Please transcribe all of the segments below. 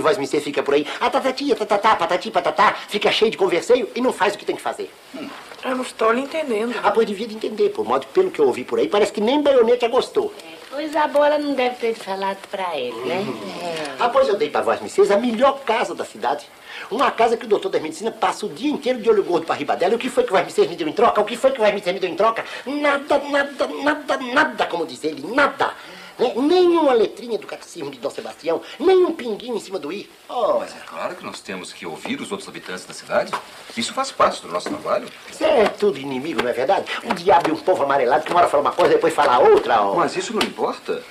que voz você fica por aí. Ah, tatatia, tatatá, patati, patatá, fica cheio de converseio e não faz o que tem que fazer. Hum. Eu não estou lhe entendendo. Ah, pois devia de entender, por modo pelo que eu ouvi por aí, parece que nem baioneta gostou. É, pois a bola não deve ter falado pra ele, né? Uhum. É. Ah, pois eu dei pra voz Messias a melhor casa da cidade. Uma casa que o doutor da medicina passa o dia inteiro de olho gordo pra riba dela. E o que foi que o Hermes me deu em troca? O que foi que o Hermes me deu em troca? Nada, nada, nada, nada, como diz ele, nada. Né? Nenhuma letrinha do catecismo de Dom Sebastião, nem um pinguinho em cima do i. Oh. Mas é claro que nós temos que ouvir os outros habitantes da cidade. Isso faz parte do nosso trabalho. Isso é tudo inimigo, não é verdade? O diabo e um povo amarelado que uma hora fala uma coisa e depois fala outra. Oh. Mas isso não importa.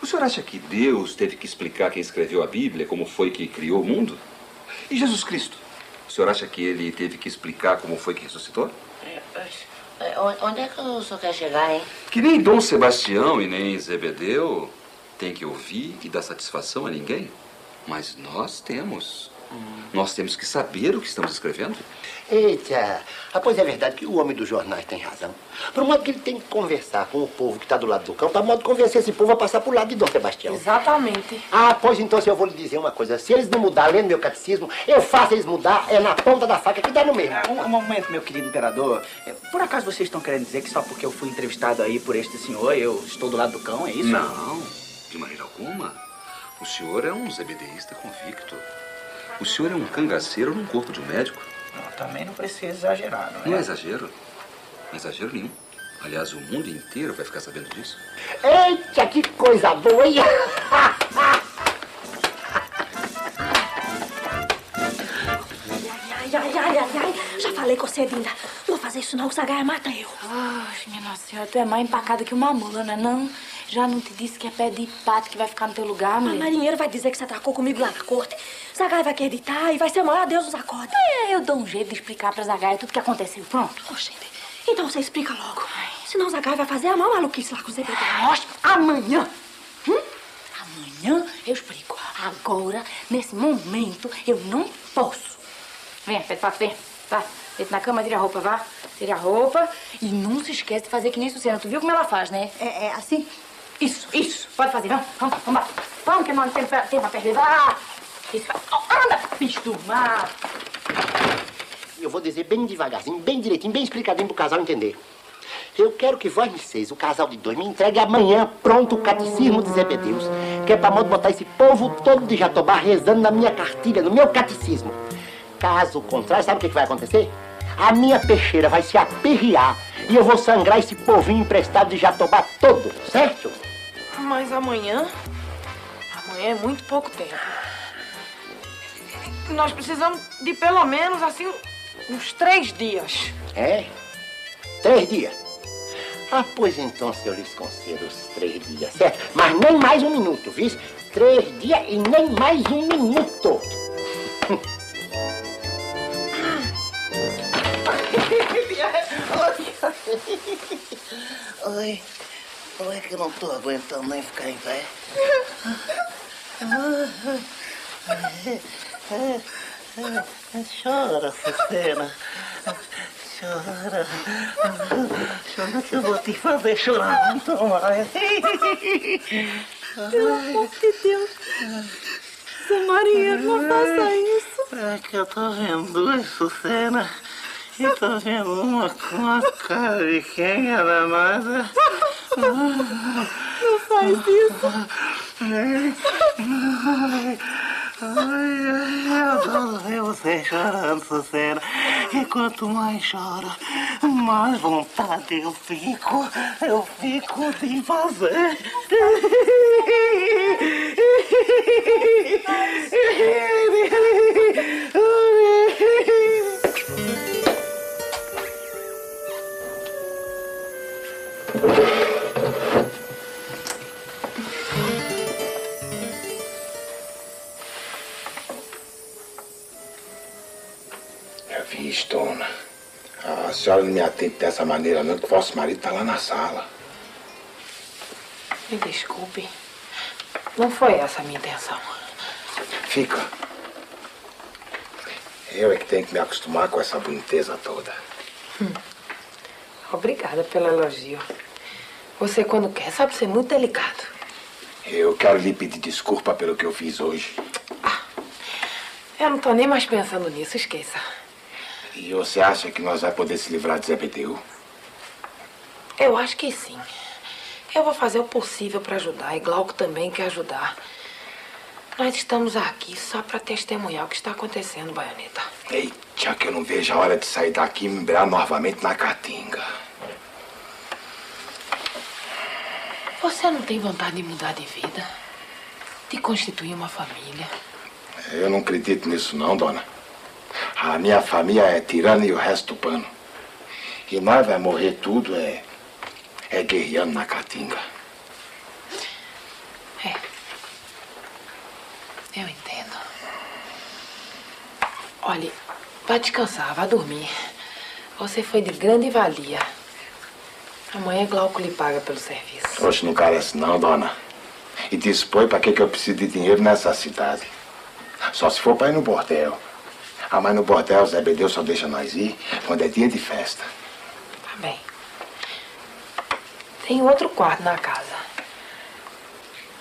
O senhor acha que Deus teve que explicar quem escreveu a Bíblia, como foi que criou o mundo? E Jesus Cristo? O senhor acha que ele teve que explicar como foi que ressuscitou? É, onde é que o senhor quer chegar, hein? Que nem Dom Sebastião e nem Zebedeu tem que ouvir e dar satisfação a ninguém. Mas nós temos. Hum. Nós temos que saber o que estamos escrevendo. Eita, ah, pois é verdade que o homem dos jornais tem razão. Por modo que ele tem que conversar com o povo que está do lado do campo, para modo de convencer esse povo a passar para o lado de Dom Sebastião. Exatamente. Ah, pois então se eu vou lhe dizer uma coisa, se eles não mudar lendo meu catecismo, eu faço eles mudar, é na ponta da faca que dá no meio. Um, um momento, meu querido imperador. É, por acaso vocês estão querendo dizer que só porque eu fui entrevistado aí por este senhor, eu estou do lado do cão, é isso? Não, de maneira alguma. O senhor é um zebedeísta convicto. O senhor é um cangaceiro num corpo de um médico. Não, também não precisa exagerar, não é? Não é exagero. Não é exagero nenhum. Aliás, o mundo inteiro vai ficar sabendo disso. Eita, que coisa boa, hein? Ai, ai, ai, ai, ai. Já falei com você, Dinda. Não vou fazer isso não, o Zagaia mata eu. Ai, minha nossa senhora, tu é mais empacada que uma mula, não é não? Já não te disse que é pé de pato que vai ficar no teu lugar, mulher? O marinheiro vai dizer que você atacou comigo lá na corte. Zagai vai acreditar e vai ser o maior Deus dos acordes. É, eu dou um jeito de explicar pra Zagai tudo que aconteceu. Pronto. Oxente, então você explica logo. Ai. Senão Zagai vai fazer a maior maluquice lá com o Zebedeu. Nossa, amanhã. Hum? Amanhã eu explico. Agora, nesse momento, eu não posso. Vem, pé de pato, vem. Vá, deita na cama, tira a roupa, vá. Tira a roupa e não se esquece de fazer que nem Sucena. Tu viu como ela faz, né? É, é assim? Isso, isso. Pode fazer. Vamos, vamos, vamos. Vamos, que não tem tempo pra perder. Vá. Isso. Anda, bicho do mar. Eu vou dizer bem devagarzinho, bem direitinho, bem explicadinho pro casal entender. Eu quero que vocês, o casal de dois, me entregue amanhã pronto o catecismo de Zebedeus, que é pra modo botar esse povo todo de Jatobá rezando na minha cartilha, no meu catecismo. Caso contrário, sabe o que, que vai acontecer? A minha peixeira vai se aperrear e eu vou sangrar esse povinho emprestado de Jatobá todo, certo? Mas amanhã? Amanhã é muito pouco tempo. Nós precisamos de pelo menos, assim, uns três dias. É? Três dias? Ah, pois então, se eu lhes concedo os três dias, certo? Mas nem mais um minuto, viu? Três dias e nem mais um minuto. Oi. Oi, que eu não tô aguentando nem ficar em pé. Chora, Cecena. Chora. Chora que eu vou te fazer chorar muito mais. Pelo amor de Deus. Seu Maria, não faça isso. É que eu tô vendo isso, Cena. E tô vendo uma com a cara de quem é danada. Não faz isso. Ai, eu adoro ver você chorando, Sucena. E quanto mais chora, mais vontade eu fico. Eu fico de fazer. Não me atende dessa maneira não, que o vosso marido está lá na sala. Me desculpe. Não foi essa a minha intenção. Fica. Eu é que tenho que me acostumar com essa boniteza toda. Hum. Obrigada pelo elogio. Você, quando quer, sabe ser muito delicado. Eu quero lhe pedir desculpa pelo que eu fiz hoje. Ah, Eu não tô nem mais pensando nisso, esqueça. E você acha que nós vamos poder se livrar de Zé Bedeu? Eu acho que sim. Eu vou fazer o possível para ajudar e Glauco também quer ajudar. Nós estamos aqui só para testemunhar o que está acontecendo, Baianeta. Eita, que eu não vejo a hora de sair daqui e me embrar novamente na caatinga. Você não tem vontade de mudar de vida? De constituir uma família? Eu não acredito nisso não, dona. A minha família é tirana e o resto pano. E nós vai morrer tudo é, é guerreando na caatinga. É. Eu entendo. Olhe, vá descansar, vá dormir. Você foi de grande valia. Amanhã Glauco lhe paga pelo serviço. Hoje não carece não, dona. E dispõe pra que, que eu preciso de dinheiro nessa cidade. Só se for pra ir no bordel. Ah, mas no bordel, Zé Bedeu só deixa nós ir quando é dia de festa. Tá bem. Tem outro quarto na casa.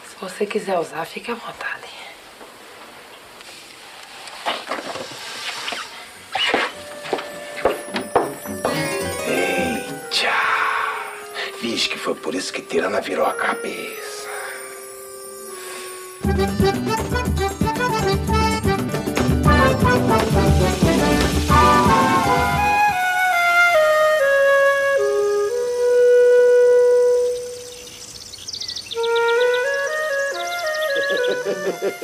Se você quiser usar, fique à vontade. Eita! Vixe, que foi por isso que Tirana virou a cabeça.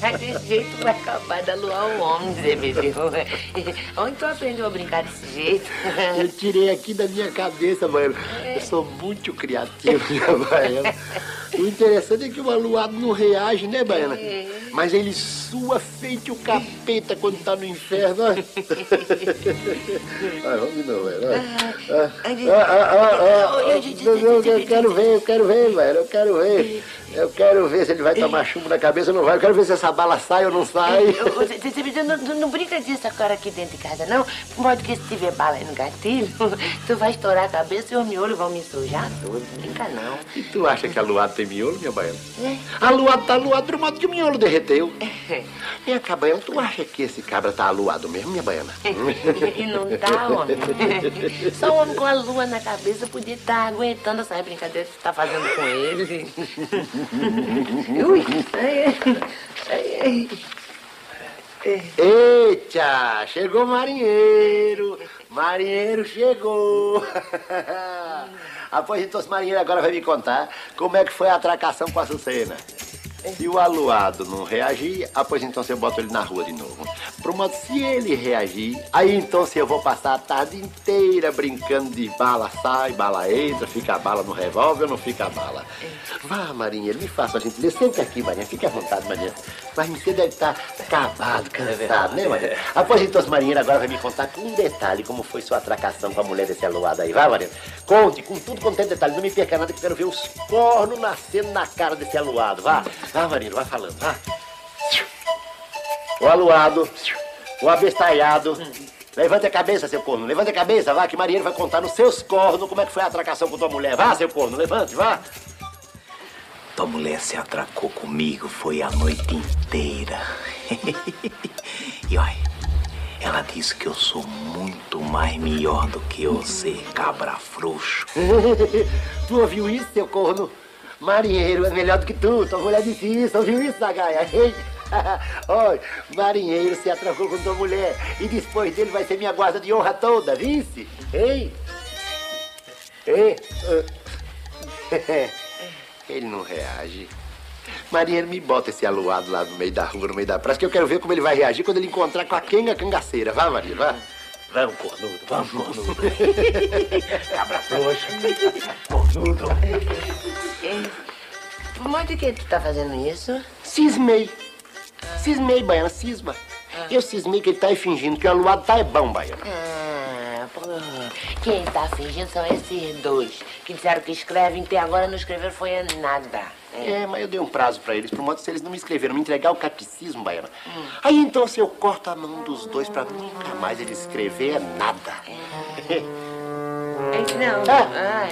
Desse jeito vai acabar da lua ao homem, Zé Bedeu. Onde tu aprendeu a brincar desse jeito? Eu tirei aqui da minha cabeça, Baiano. Eu sou muito criativo, né, Baiano? O interessante é que o aluado não reage, né, Baiana? Mas ele sua feito o capeta quando tá no inferno, ó. Vai, vamos de novo, Baiano. vai. Ah, ah, ah, ah, ah. Não, não, Eu quero ver, eu quero ver, Baiano, eu quero ver. Eu quero ver se ele vai tomar chumbo na cabeça ou não vai. Eu quero ver se essa bala sai ou não sai. Bedeu, não, não- brinca disso agora aqui dentro de casa, não. Por modo que se tiver bala aí no gatilho, tu vai estourar a cabeça e os miolhos vão me sujar tudo. Brinca não. E tu acha que a luada tem miolo, minha baiana? É. A luada tá aluada do modo que o miolo derreteu. Minha cá, baiana, tu acha que esse cabra tá aluado mesmo, minha baiana? E não tá, homem. Só um homem com a lua na cabeça podia estar aguentando essa brincadeira que você tá fazendo com ele. Ui, ai, ai, ai. Eita, chegou o marinheiro. Marinheiro chegou. Após então, os marinheiros agora vai me contar como é que foi a atracação com a Sucena. Se o aluado não reagir, após então você bota ele na rua de novo. Modo, se ele reagir, aí então se eu vou passar a tarde inteira brincando de bala sai, bala entra, fica a bala no revólver ou não fica a bala. Vá, marinheiro, me faça a gentileza. Senta aqui, Marinha, fique à vontade, Marinha. Mas você deve estar acabado, cansado, né, Marinha? Após então, marinheiros agora vai me contar com um detalhe como foi sua atracação com a mulher desse aluado aí. Vai, Marinha? Conte com tudo quanto é detalhe. Não me perca nada que eu quero ver os cornos nascendo na cara desse aluado. Vá, vá, Marinha, vai falando, vá. O aluado, o abestalhado. Levante a cabeça, seu corno. Levante a cabeça, vá, que marinheiro vai contar nos seus cornos como é que foi a atracação com tua mulher. Vá, seu corno, levante, vá. Tua mulher se atracou comigo, foi a noite inteira. e olha, ela disse que eu sou muito mais melhor do que você, cabra frouxo. tu ouviu isso, seu corno? Marinheiro é melhor do que tu, tua mulher disse isso, ouviu isso, Zagaia? Olha, marinheiro se atracou com tua mulher e depois dele vai ser minha guarda de honra toda, vice? Ei? Ei? Ele não reage. Marinheiro, me bota esse aluado lá no meio da rua, no meio da praça, que eu quero ver como ele vai reagir quando ele encontrar com a quenga cangaceira. Vai, Marinheiro, vai. Vamos, cornudo, vamos, cornudo. Cabra frouxa. Cornudo. Por que tu tá fazendo isso? Cismei. Cismei, Baiana, cisma. Eu cismei que ele tá aí fingindo que o aluado tá é bom, Baiana. Ah. Quem tá fingindo são esses dois que disseram que escrevem, até agora não escreveram foi nada. É, mas eu dei um prazo pra eles, pro modo se eles não me escreveram, me entregar o catecismo, Baiana. Aí então se eu corto a mão dos dois pra nunca mais eles escrever é nada. É, não. Ah. Ai.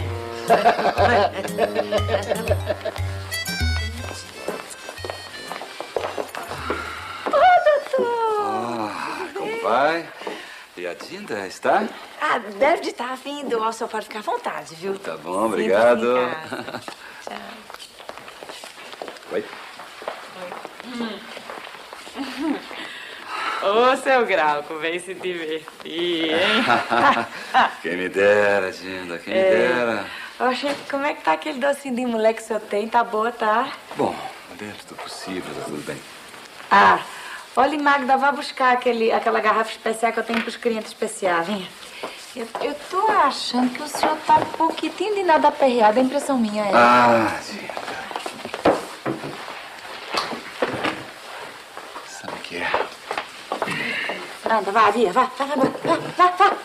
Dinda está? Ah, deve de estar vindo. O senhor pode ficar à vontade, viu? Tá bom, obrigado. Tchau. Oi? Ô, seu Grauco, vem se divertir, hein? quem me dera, Dinda, quem me É. dera. Oxe, como é que tá aquele docinho de moleque que o senhor tem? Tá boa, tá? Bom, dentro do possível, tá tudo bem. Ah, olha, Magda, vá buscar aquele, aquela garrafa especial que eu tenho pros clientes especiais, hein? Eu, eu tô achando que o senhor tá um pouquinho de nada aperreado, é impressão minha, é? Ah, Dinda. Sabe o que é? Anda, vá, Via, vá, vá, vá, vá, vá, vá.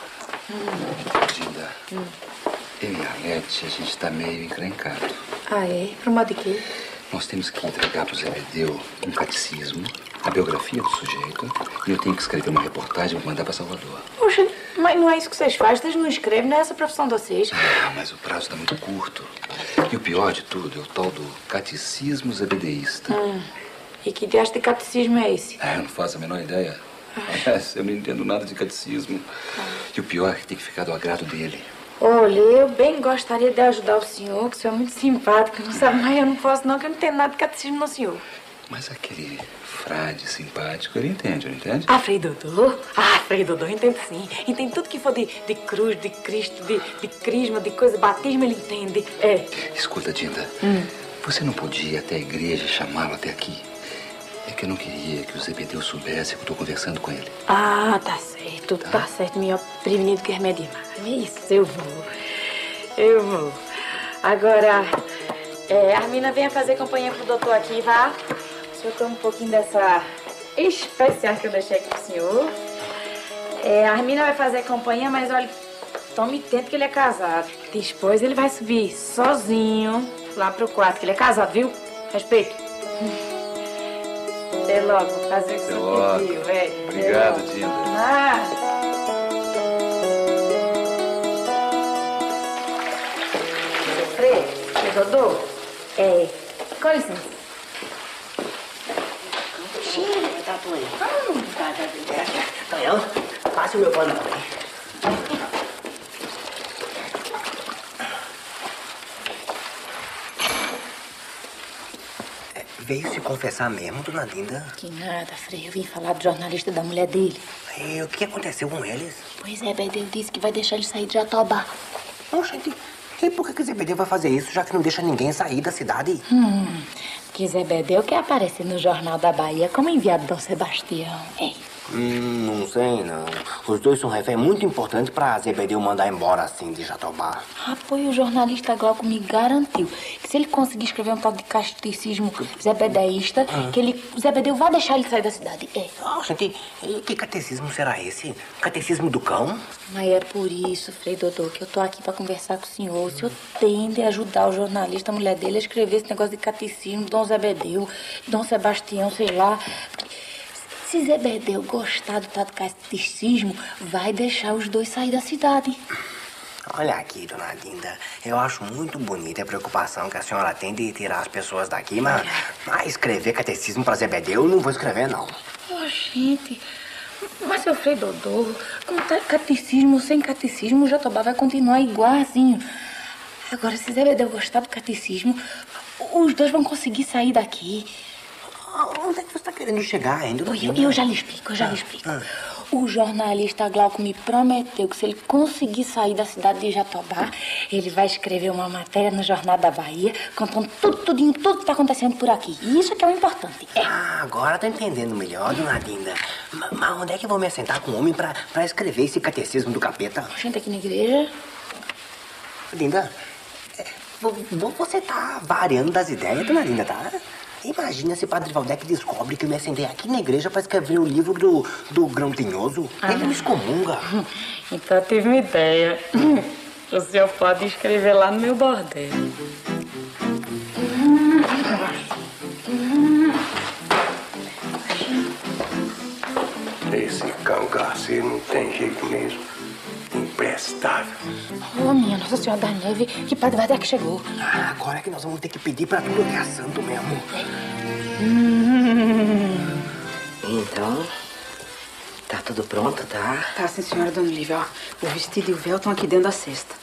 Dinda, eu e a Leti, a gente tá meio encrencado. Ah, é? Pro modo de quê? Nós temos que entregar pro Zé Bedeu um catecismo, a biografia do sujeito, e eu tenho que escrever uma reportagem pra mandar pra Salvador. Poxa, mas não é isso que vocês fazem, vocês não escrevem, não é essa a profissão de vocês. Ah, mas o prazo tá muito curto. E o pior de tudo é o tal do catecismo zebedeísta. Hum. E que diacho de catecismo é esse? Ah, eu não faço a menor ideia. Eu não entendo nada de catecismo. E o pior é que tem que ficar do agrado dele. Olha, eu bem gostaria de ajudar o senhor, que o senhor é muito simpático, não sabe, mas eu não posso não, que eu não tenho nada de catecismo no senhor. Mas aquele frade simpático, ele entende, não entende? Ah, Frei Dodô? Ah, Frei Dodô, entende sim. Entende tudo que for de, de cruz, de Cristo, de, de crisma, de coisa, batismo, ele entende. É. Escuta, Dinda, Hum. você não podia ir até a igreja chamá-lo até aqui? É que eu não queria que o Zebedeu soubesse que eu tô conversando com ele. Ah, tá certo, tá, certo. Melhor prevenido que remédio mais. É isso, eu vou. Eu vou. Agora, é, Armina, venha fazer companhia pro doutor aqui, vá. O senhor toma um pouquinho dessa especial que eu deixei aqui pro senhor. É, a Armina vai fazer companhia, mas olha, tome tempo que ele é casado. Depois ele vai subir sozinho lá pro quarto, que ele é casado, viu? Respeito. Até logo, fazer o que você pediu, é. Até Obrigado. Dinda. Ah. Seu Dodô, é, com licença. Sim, tá. Tá, tá, tá. Tonhão, passe o meu pano também. Veio se confessar mesmo, dona Linda? Que nada, Frei, eu vim falar do jornalista da mulher dele. E o que aconteceu com eles? Pois é, Bedeu disse que vai deixar ele sair de Jatobá. Não, gente. E por que que Zebedeu vai fazer isso, já que não deixa ninguém sair da cidade? Hum, que Zé Bedeu quer aparecer no Jornal da Bahia como enviado Dom Sebastião. Ei, Hum, não sei, não. Os dois são refém muito importante pra Zebedeu mandar embora assim de Jatobá. apoio o jornalista Glauco me garantiu que se ele conseguir escrever um tal de casticismo zebedeísta, Ah. que ele, o Zé Bedeu vai deixar ele sair da cidade. É. Ah, gente, que catecismo será esse? Catecismo do cão? Mas é por isso, Frei Dodô, que eu tô aqui pra conversar com o senhor. O senhor tende a ajudar o jornalista, a mulher dele, a escrever esse negócio de catecismo, Dom Zebedeu, Dom Sebastião, sei lá. Se Zebedeu gostar do de catecismo, vai deixar os dois sair da cidade. Olha aqui, dona Linda. Eu acho muito bonita a preocupação que a senhora tem de tirar as pessoas daqui, mas, mas escrever catecismo pra Zebedeu eu não vou escrever, não. Oh, gente, mas seu Frei Dodô, com catecismo sem catecismo, o Jatobá vai continuar igualzinho. Agora, se Zé Bedeu gostar do catecismo, os dois vão conseguir sair daqui. Onde é que você está querendo chegar ainda? Oi, eu, eu já lhe explico, eu já lhe explico. O jornalista Glauco me prometeu que se ele conseguir sair da cidade de Jatobá, ele vai escrever uma matéria no Jornal da Bahia, contando tudo, tudinho, tudo que tá acontecendo por aqui. E isso que é o importante. É. Ah, agora tô entendendo melhor, dona Linda. Ma- Mas onde é que eu vou me assentar com o homem pra, pra escrever esse catecismo do capeta? Gente aqui na igreja. Linda, é, vo- vo- você tá variando das ideias, dona Linda, tá? Imagina se Padre Valdec descobre que eu me assentei aqui na igreja pra escrever o livro do, do Grão Tinhoso. Ele me excomunga. Então eu tive uma ideia. O senhor pode escrever lá no meu bordel. Esse cangaceiro não tem jeito mesmo. Imprestável. Ô, minha Nossa Senhora da Neve, que Padre Vardec chegou. Ah, agora é que nós vamos ter que pedir pra tudo que é santo mesmo. Então, tá tudo pronto, tá? Tá, sim, senhora Dona Lívia. Ó, o vestido e o véu estão aqui dentro da cesta.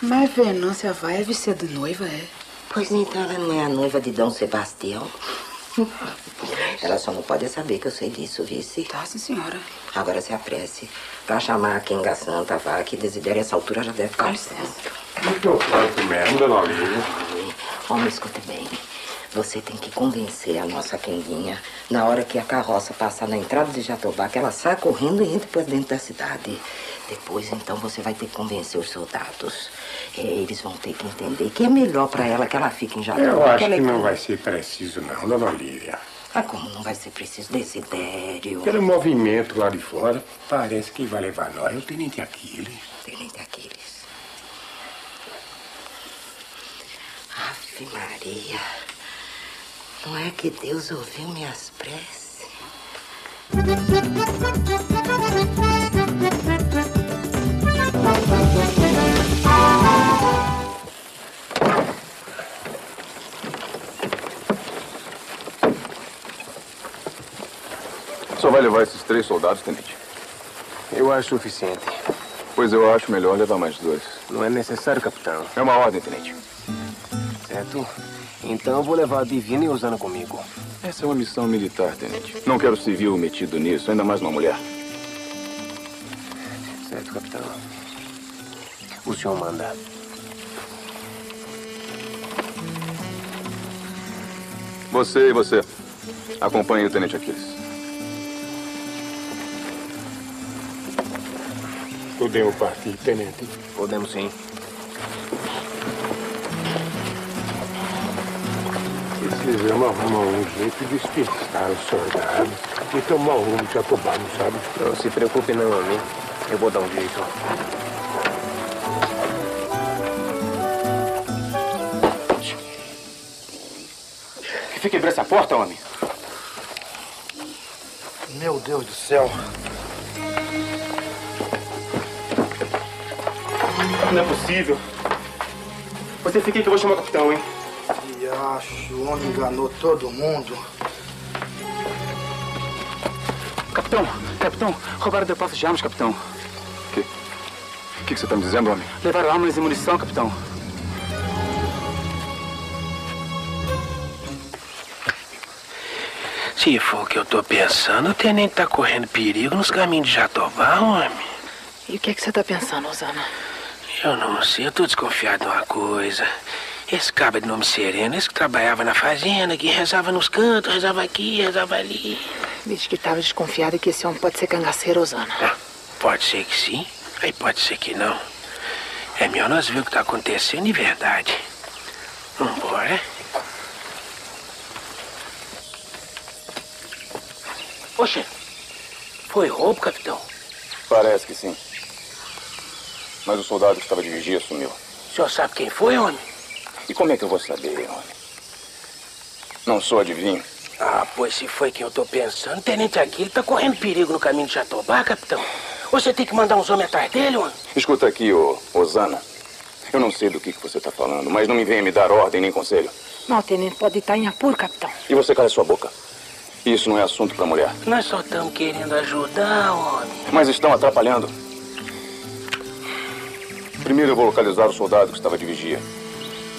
Mas Venância vai é vestida de noiva, é? Pois então ela não é a noiva de Dom Sebastião. Ela só não pode saber que eu sei disso, vice. Tá, sim, senhora. Agora se apresse. Pra chamar a Kenga Santa, vá, que Desidério essa altura já deve estar. Com licença. Muito pronto mesmo, dona Olívia. Homem, escute bem. Você tem que convencer a nossa Kenguinha, na hora que a carroça passar na entrada de Jatobá, que ela sai correndo e entre pra dentro da cidade. Depois, então, você vai ter que convencer os soldados. É, Eles vão ter que entender que é melhor pra ela que ela fique em Jatobá. Eu acho é que não cru. vai ser preciso, não, dona Olívia. Ah, como não vai ser preciso Desidério? Pelo movimento lá de fora, parece que vai levar nós é o Tenente Aquiles. Tenente Aquiles. Ave Maria. Não é que Deus ouviu minhas preces? Só vai levar esses três soldados, tenente? Eu acho suficiente. Pois eu acho melhor levar mais dois. Não é necessário, capitão. É uma ordem, tenente. Certo? Então eu vou levar a Divina e Osana comigo. Essa é uma missão militar, tenente. Não quero civil metido nisso, ainda mais uma mulher. Certo, capitão. O senhor manda. Você e você. Acompanhe o tenente Aquiles. Podemos partir, tenente. Podemos sim. Precisamos arrumar um jeito de despistar os soldados e tomar o rumo de Jatobá, não sabe? Não se preocupe não, homem. Eu vou dar um jeito. Fica abrir essa porta, homem? Meu Deus do céu. Não é possível. Você fica aí que eu vou chamar o capitão, hein? E acho, o homem enganou todo mundo. Capitão, capitão, roubaram o depósito de armas, capitão. O que, que você está me dizendo, homem? Levaram armas e munição, capitão. Se for o que eu tô pensando, o tenente tá correndo perigo nos caminhos de Jatobá, homem. E o que é que você tá pensando, Osana? Eu não sei, eu tô desconfiado de uma coisa. Esse cabra de nome Sereno, esse que trabalhava na fazenda, que rezava nos cantos, rezava aqui, rezava ali. Diz que tava desconfiada que esse homem pode ser cangaceiro, Osana. Ah, pode ser que sim, aí pode ser que não. É melhor nós ver o que tá acontecendo de verdade. Vambora. Oxe, foi roubo, capitão? Parece que sim. Mas o soldado que estava de vigia sumiu. O senhor sabe quem foi, homem? E como é que eu vou saber, homem? Não sou adivinho. Ah, pois se foi quem eu tô pensando, o tenente aqui, ele tá correndo perigo no caminho de Jatobá, capitão. Você tem que mandar uns homens atrás dele, homem. Escuta aqui, ô Osana. Eu não sei do que, que você está falando, mas não me venha me dar ordem nem conselho. Não, tenente pode estar em apuro, capitão. E você cala sua boca. Isso não é assunto para mulher. Nós só estamos querendo ajudar, homem. Mas estão atrapalhando. Primeiro eu vou localizar o soldado que estava de vigia.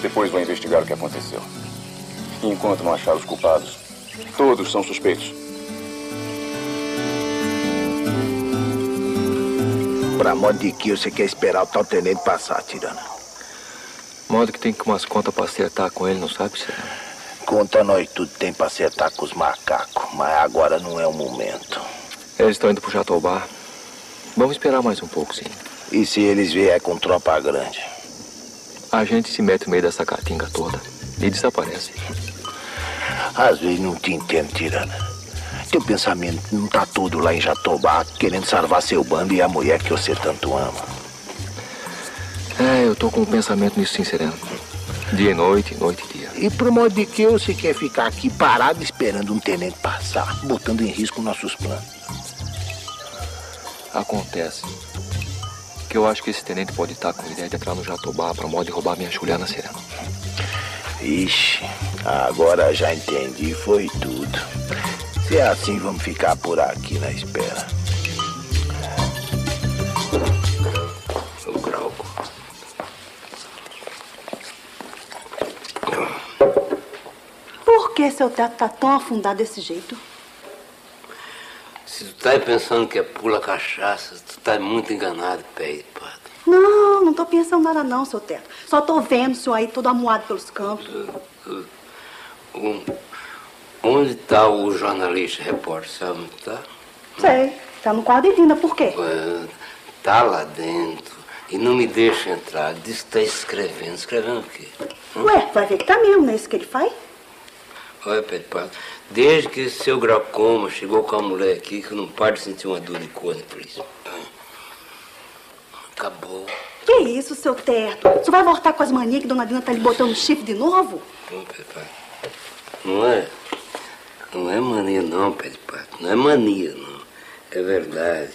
Depois vou investigar o que aconteceu. E enquanto não achar os culpados, todos são suspeitos. Pra modo de que você quer esperar o tal tenente passar, tirana? Modo que tem que umas contas pra acertar com ele, não sabe, senhor? Conta nós tudo tem pra acertar com os macacos, mas agora não é o momento. Eles estão indo pro Jatobá. Vamos esperar mais um pouco, sim. E se eles vier com tropa grande? A gente se mete no meio dessa catinga toda e desaparece. Às vezes não te entendo, tirana. Teu pensamento não tá todo lá em Jatobá, querendo salvar seu bando e a mulher que você tanto ama. É, eu tô com o pensamento nisso sim, Sereno. Dia e noite, noite e dia. E por modo de que você quer ficar aqui parado esperando um tenente passar, botando em risco nossos planos? Acontece que eu acho que esse tenente pode estar com a ideia de entrar no Jatobá pra modo de roubar minha Juliana Sereno. Ixi, agora já entendi, foi tudo. Se é assim, vamos ficar por aqui na espera. O Grauco. Por que seu teto tá tão afundado desse jeito? Se tu tá aí pensando que é pula cachaça, tu tá muito enganado, pé pato. Não, não tô pensando nada não, seu teto. Só tô vendo o senhor aí todo amuado pelos campos. Um- onde tá o jornalista repórter, sabe onde tá? Sei, tá no quarto de vinda, por quê? Tá lá dentro e não me deixa entrar. Diz que tá escrevendo. Escrevendo o quê? Ué, vai ver que tá mesmo, não é isso que ele faz? Olha, pé de pato, desde que esse seu glaucoma chegou com a mulher aqui, que eu não paro de sentir uma dor de corno por isso. Acabou. Que isso, seu teto? Você vai voltar com as manias que Dona Dina tá lhe botando no chifre de novo? Não, pé de pato. Não é. Não é mania, não, pé de pato. Não é mania, não. É verdade.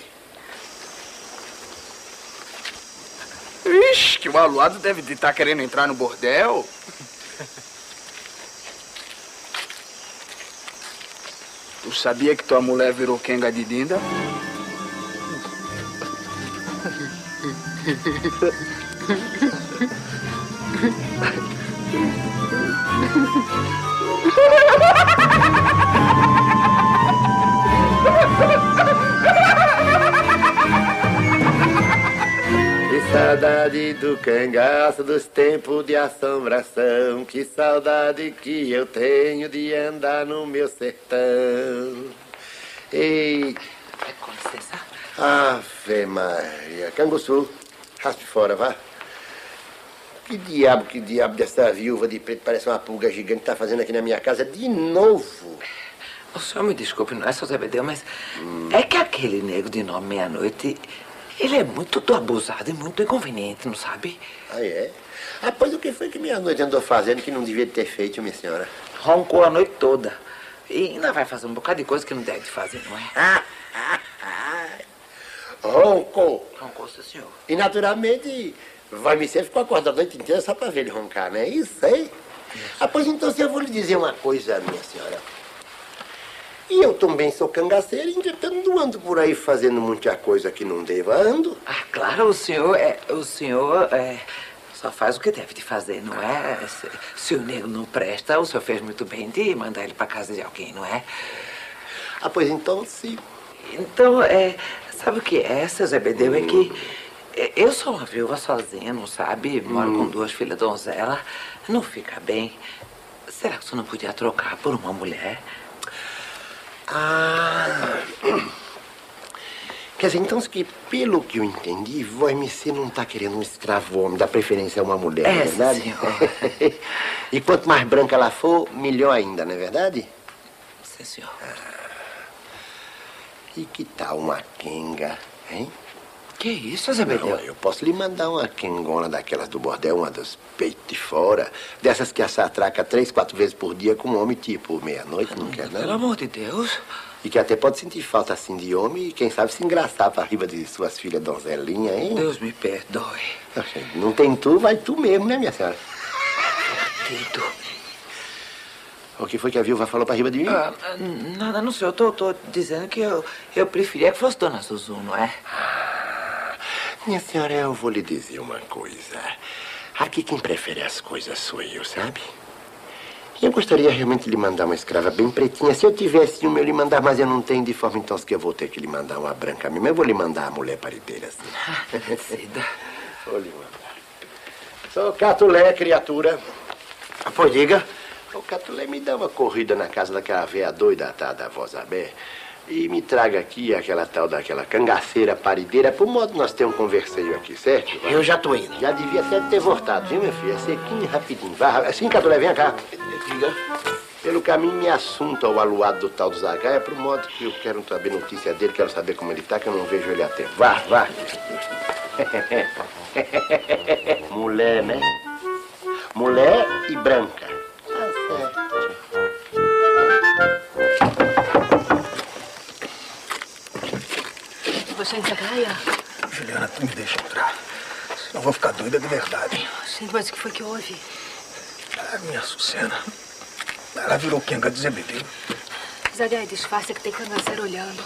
Ixi, que o aluado deve estar querendo entrar no bordel. Tu sabia que tua mulher virou quenga de Dinda? saudade do cangaço dos tempos de assombração. Que saudade que eu tenho de andar no meu sertão. Ei. Com licença. Ave Maria. Canguçu, raspe fora, vá. Que diabo, que diabo dessa viúva de preto parece uma pulga gigante tá fazendo aqui na minha casa de novo? O senhor me desculpe, não é, seu Zebedeu, mas é que aquele negro de nome meia-noite, ele é muito abusado e muito inconveniente, não sabe? Ah, é? Ah, pois o que foi que minha noite andou fazendo que não devia ter feito, minha senhora? Roncou a noite toda. E ainda vai fazer um bocado de coisa que não deve fazer, não é? Roncou. Roncou, sim, senhor. E naturalmente, vai me ser ficou acordado a noite inteira só pra ver ele roncar, não é isso, hein? Ah, pois então eu vou lhe dizer uma coisa, minha senhora. E eu também sou cangaceiro, então não ando por aí fazendo muita coisa que não deva. Ando. Ah, claro, o senhor é. O senhor é. Só faz o que deve de fazer, não é? Se, se o negro não presta, o senhor fez muito bem de mandar ele pra casa de alguém, não é? Ah, pois então sim. Então, é. Sabe o que é, seu Zebedeu? É que. é, Eu sou uma viúva sozinha, não sabe? Moro com duas filhas donzela. Não fica bem. Será que o senhor não podia trocar por uma mulher? Ah. Quer dizer, então, que pelo que eu entendi, Vó MC não tá querendo um escravo homem, dá preferência a uma mulher, É, não é verdade? senhor. e quanto mais branca ela for, melhor ainda, não é verdade? Sim, senhor. E que tal uma quenga, hein? Que isso, Zebedeu? Não, eu posso lhe mandar uma quengona daquelas do bordel, uma dos peitos de fora. Dessas que a satraca três, quatro vezes por dia com um homem tipo meia-noite, não quer não? Pelo amor de Deus. E que até pode sentir falta assim de homem e quem sabe se engraçar pra riba de suas filhas donzelinha, hein? Deus me perdoe. Não tem tu, vai tu mesmo, né, minha senhora? Tito. O que foi que a viúva falou pra riba de mim? Ah, nada, não sei. Eu tô, tô dizendo que eu, eu preferia que fosse Dona Zuzu, não é? Minha senhora, eu vou lhe dizer uma coisa. Aqui quem prefere as coisas sou eu, sabe? Eu gostaria realmente de lhe mandar uma escrava bem pretinha. Se eu tivesse uma, eu lhe mandar, mas eu não tenho de forma então que eu vou ter que lhe mandar uma branca mesmo. Eu vou lhe mandar a mulher parideira, assim. Cida. Vou lhe mandar. Sou Catulé, criatura. Ah, Pois diga. Ô, Catulé, me dá uma corrida na casa daquela véia doida, tá, da Vozabé. E me traga aqui aquela tal daquela cangaceira parideira, por modo nós ter um converseio aqui, certo? Eu já tô indo. Já devia até ter voltado, viu, meu filho? É sequinho e rapidinho. Vai, assim, Catulé, vem cá. Diga. Pelo caminho me assunto ao aluado do tal do Zagaia, pro modo que eu quero saber notícia dele, quero saber como ele tá, que eu não vejo ele há tempo. Vá, vá. Mulher, né? Mulher e branca. Você Zagaia? Juliana, tu me deixa entrar. Senão eu vou ficar doida de verdade. Gente, mas o que foi que houve? A minha Sucena. Ela virou quenga de Zebedeu. Zagaia, disfarça que tem cangaceiro olhando.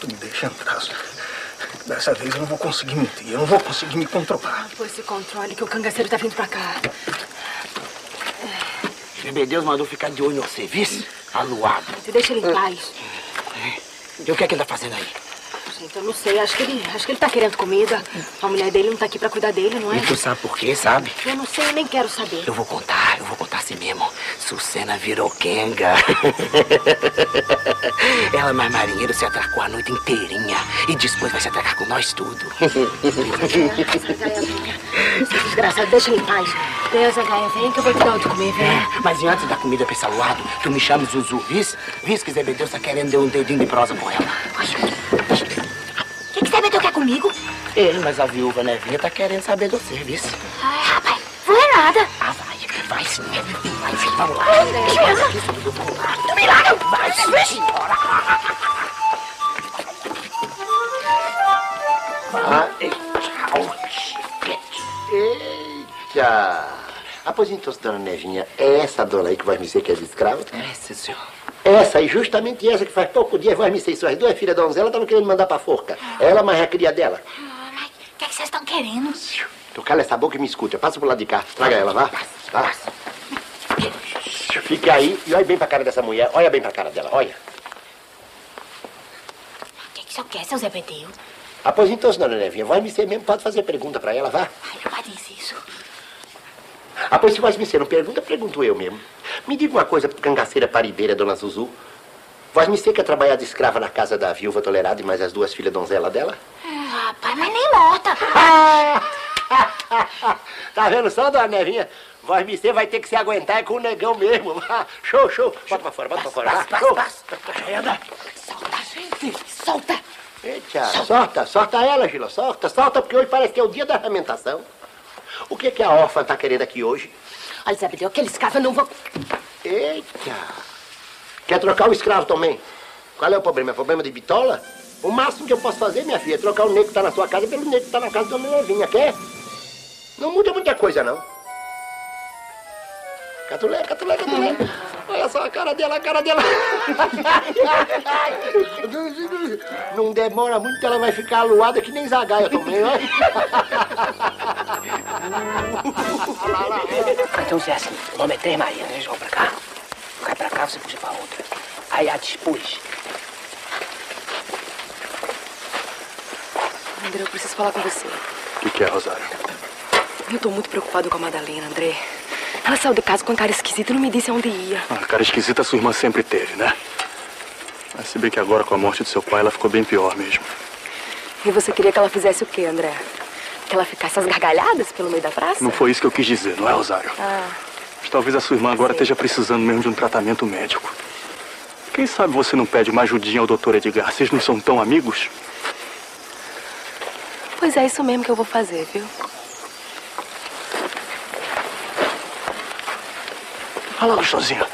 Tu me deixa entrar. Dessa vez eu não vou conseguir mentir. Eu não vou conseguir me controlar. Pois se controle que o cangaceiro tá vindo pra cá. Zebedeus mandou ficar de olho no você, viu? Aluado. Te deixa ele em paz. E o que é que ele tá fazendo aí? Gente, eu não sei. Acho que ele, acho que ele tá querendo comida. A mulher dele não tá aqui pra cuidar dele, não é? E tu sabe por quê, sabe? Eu não sei, nem quero saber. Eu vou contar, eu vou contar assim mesmo. Sucena virou quenga. Ela mais marinheiro se atracou a noite inteirinha. E depois vai se atracar com nós tudo. Desgraçado, deixa ele em paz. Vem, Zagaia, vem que eu vou te dar o de comer, vem. Mas e antes da comida pra esse aluado, tu me chama Zuzu, vis? Vis que Zebedeus tá querendo dar um dedinho de prosa com ela. O que, quer comigo? Ei, mas a viúva Nevinha tá querendo saber do serviço. Ai, rapaz, vou é nada. Ah, vai. Vai sim. Vai sim, vamos lá. Ai, que tudo, vamos lá. Tu me larga. Vai sim, senhora. Ah, Eita! Aposentou-se, dona Nevinha. É essa dona aí que vai me dizer que é de escrava? É, sim, senhor. Essa aí, justamente essa que faz pouco dia vai me dizer suas duas filhas donzelas estavam querendo mandar pra forca. Ela, mas a cria dela. O que, é que vocês estão querendo? Tu cala essa boca e me escuta. Passa pro lado de cá. Traga ela, vá. Tá? Fica aí e olha bem pra cara dessa mulher. Olha bem pra cara dela, olha. O que, que o senhor quer, seu Zebedeu? Aposentou-se, dona Nevinha. Vai me ser mesmo, pode fazer pergunta pra ela, vá. Ai, isso. Ah, pois se vai me ser não pergunta, pergunto eu mesmo. Me diga uma coisa, cangaceira parideira, dona Zuzu. Vós me ser quer trabalhar de escrava na casa da viúva tolerada e mais as duas filhas donzela dela? Ah, rapaz, mas nem morta. tá vendo só, dona Nevinha? Vós me ser vai ter que se aguentar com o negão mesmo. Show, show. Bota pra fora, bota pra fora. Vá. Show. Solta, gente. Solta. Eita, sorta, sorta ela, Gila, sorta, sorta, porque hoje parece que é o dia da arrementação. O que que a órfã tá querendo aqui hoje? Olha, Zebedeu, aquele escravo eu não vou... Eita! Quer trocar o escravo também? Qual é o problema? É problema de bitola? O máximo que eu posso fazer, minha filha, é trocar o negro que tá na sua casa pelo negro que tá na casa da Dona Levinha, quer? Não muda muita coisa, não. Catulé, catulé, catulé. Olha só a cara dela, a cara dela. Não demora muito, ela vai ficar aluada que nem zagaia também, olha. Então, se é assim, o nome é Três Marias, né? Joga pra cá. Cai pra cá, você puxa pra outra. Aí a dispôs. André, eu preciso falar com você. O que, que é, Rosário? Eu tô muito preocupado com a Madalena, André. Ela saiu de casa com um cara esquisito e não me disse aonde ia. Ah, cara esquisita sua irmã sempre teve, né? Mas se bem que agora, com a morte do seu pai, ela ficou bem pior mesmo. E você queria que ela fizesse o quê, André? Que ela ficasse às gargalhadas pelo meio da praça? Não foi isso que eu quis dizer, não é, Rosário? Ah, Mas talvez a sua irmã agora esteja precisando mesmo de um tratamento médico. Quem sabe você não pede uma ajudinha ao doutor Edgar? Vocês não são tão amigos? pois é isso mesmo que eu vou fazer, viu? Olha lá, gostosinha.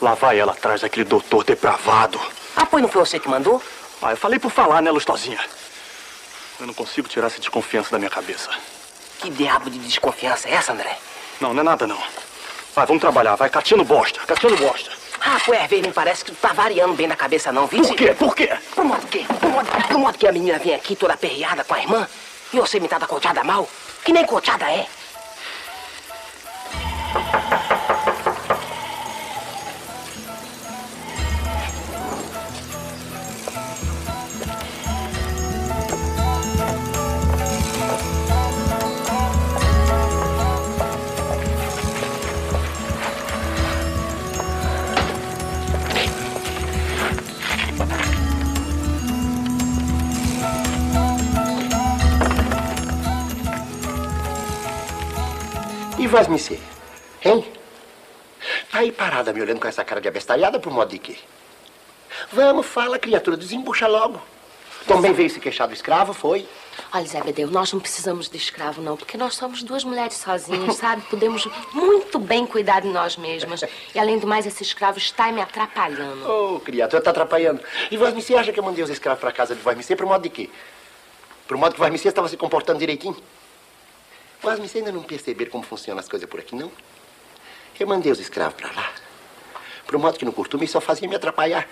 Lá vai ela atrás daquele doutor depravado. Ah, pois não foi você que mandou? Ah, eu falei por falar, né, Lustosinha? Eu não consigo tirar essa desconfiança da minha cabeça. Que diabo de desconfiança é essa, André? Não, não é nada, não. Vai, vamos trabalhar. Vai, catando bosta. Catando bosta. Ah, vezes me parece que tu tá variando bem da cabeça, não, viu? Por quê? Por quê? Por modo que, por modo, por modo que a menina vem aqui toda aperreada com a irmã e você me trata coteada mal, que nem coteada é. E vós me ser, hein? Tá aí parada me olhando com essa cara de abestalhada por modo de quê? Vamos, fala, criatura, desembucha logo. Também veio se queixar do escravo, foi? Olha, Zé Bedeu, nós não precisamos de escravo, não, porque nós somos duas mulheres sozinhas, sabe? Podemos muito bem cuidar de nós mesmas. E, além do mais, esse escravo está me atrapalhando. Ô, criatura, tá atrapalhando. E Vosmicê acha que eu mandei os escravos pra casa de Vosmicê por modo de quê? Por modo que Vosmicê estava se comportando direitinho? Vosmicê ainda não perceberam como funcionam as coisas por aqui, não? Eu mandei os escravos pra lá. Por modo que no costume só fazia me atrapalhar.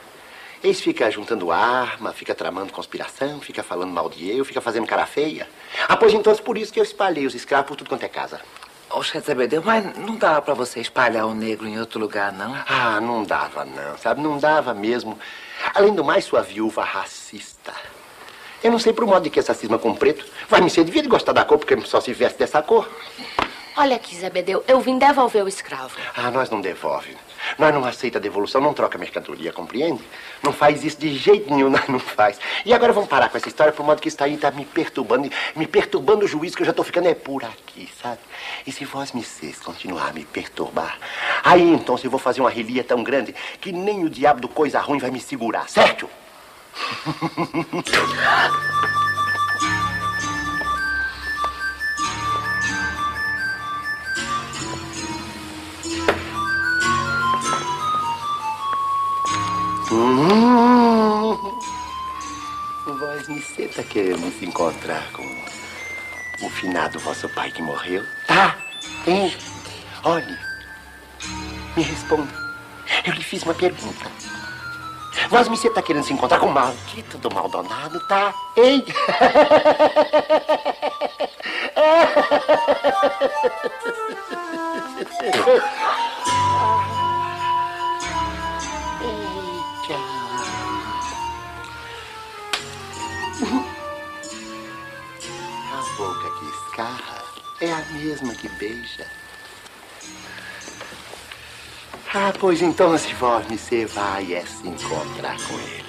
Eles ficam juntando arma, fica tramando conspiração, fica falando mal de eu, fica fazendo cara feia. Ah, pois então é por isso que eu espalhei os escravos por tudo quanto é casa. Oxe, Zebedeu, mas não dava pra você espalhar o negro em outro lugar, não? Ah, não dava não, sabe? Não dava mesmo. Além do mais, sua viúva racista. Eu não sei por modo de que essa cisma com preto vai me ser devia de gostar da cor, porque só se veste dessa cor. Olha aqui, Zé Bedeu, eu vim devolver o escravo. Ah, nós não devolve. Nós não aceita devolução, não troca mercadoria, compreende? Não faz isso de jeito nenhum, nós não faz. E agora vamos parar com essa história, por modo que isso aí tá me perturbando, me perturbando o juízo, que eu já tô ficando é por aqui, sabe? E se vós me seis continuar a me perturbar, aí então eu vou fazer uma relia tão grande que nem o diabo do coisa ruim vai me segurar, certo? Vós me tá querendo se encontrar com o finado vosso pai que morreu? Tá, hein? Olhe, me responda. Eu lhe fiz uma pergunta. Vós me tá querendo se encontrar com o maldito do Maldonado, tá? Hein? A boca que escarra é a mesma que beija. Ah, pois então, Sivorne, você vai é se encontrar com ele.